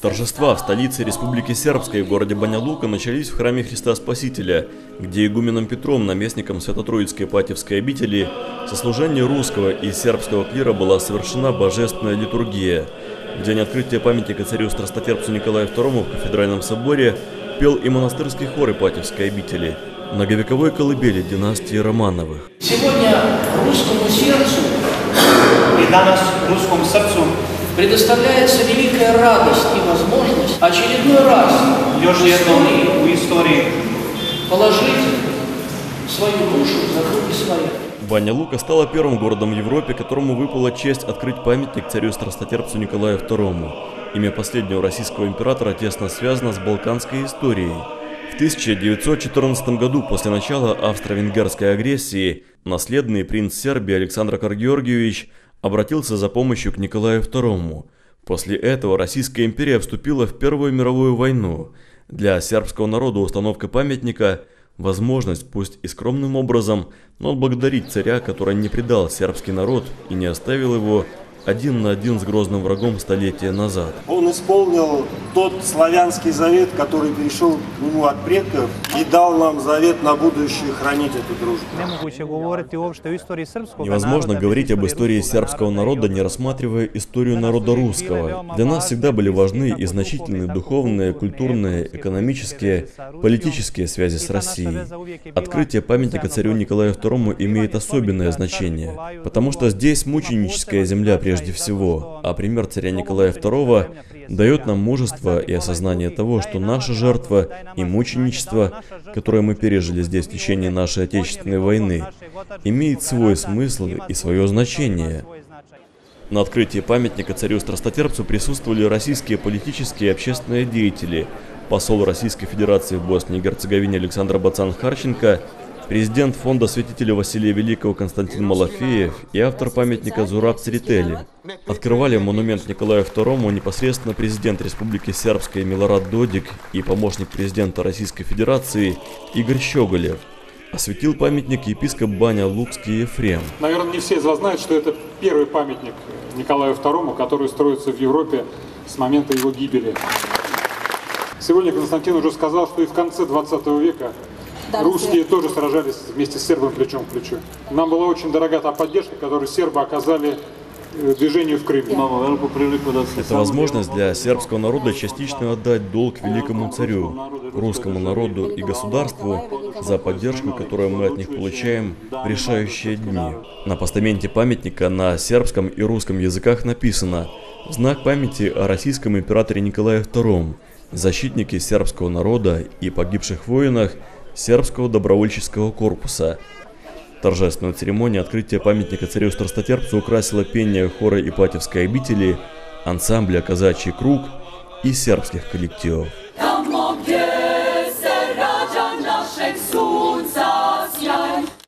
Торжества в столице Республики Сербской в городе Баня-Лука начались в храме Христа Спасителя, где игуменом Петром, наместником Свято-Троицкой Патевской обители, со служения русского и сербского клира была совершена божественная литургия. В день открытия памятника царю страстотерпцу Николаю II в кафедральном соборе пел и монастырский хор Ипатьевской обители, многовековой колыбели династии Романовых. Сегодня русскому сердцу I danas ruskom srcu предоставляется великая радость и возможность очередной раз još в jednom истории u istoriji положить свою душу за круги своя. Баня Лука стала первым городом в Европе, которому выпала честь открыть памятник царю страстотерпцу Николаю II. Имя последнего российского императора тесно связано с балканской историей. В 1914 году, после начала австро-венгерской агрессии, наследный принц Сербии Александр Каргеоргиевич обратился за помощью к Николаю II. После этого Российская империя вступила в Первую мировую войну. Для сербского народа установка памятника – возможность, пусть и скромным образом, но благодарить царя, который не предал сербский народ и не оставил его один на один с грозным врагом столетия назад. Он исполнил тот славянский завет, который перешел к нему от предков и дал нам завет на будущее хранить эту дружбу. Невозможно говорить об истории сербского народа, не рассматривая историю народа русского. Для нас всегда были важны и значительные духовные, культурные, экономические, политические связи с Россией. Открытие памятника царю Николаю II имеет особенное значение, потому что здесь мученическая земля прежде всего, а пример царя Николая II дает нам мужество и осознание того, что наша жертва и мученичество, которое мы пережили здесь в течение нашей Отечественной войны, имеет свой смысл и свое значение. На открытии памятника царю Страстотерпцу присутствовали российские политические и общественные деятели, посол Российской Федерации в Боснии и Герцеговине Александр Бацан-Харченко, президент фонда святителя Василия Великого Константин Малафеев и автор памятника Зураб Церетели. Открывали монумент Николаю II непосредственно президент Республики Сербской Милорад Додик и помощник президента Российской Федерации Игорь Щеголев. Осветил памятник епископ Баня Лукский Ефрем. Наверное, не все из вас знают, что это первый памятник Николаю II, который строится в Европе с момента его гибели. Сегодня Константин уже сказал, что и в конце 20 века русские тоже сражались вместе с сербами плечом к плечу. Нам была очень дорога та поддержка, которую сербы оказали э, движению в Крыме. Это возможность для сербского народа частично отдать долг великому царю, русскому народу и государству за поддержку, которую мы от них получаем в решающие дни. На постаменте памятника на сербском и русском языках написано «В знак памяти о российском императоре Николае II, защитнике сербского народа и погибших воинах сербского добровольческого корпуса». Торжественную церемонию открытия памятника царю Страстотерпцу украсило пение хора Ипатьевской обители, ансамбля «Казачий круг» и сербских коллективов.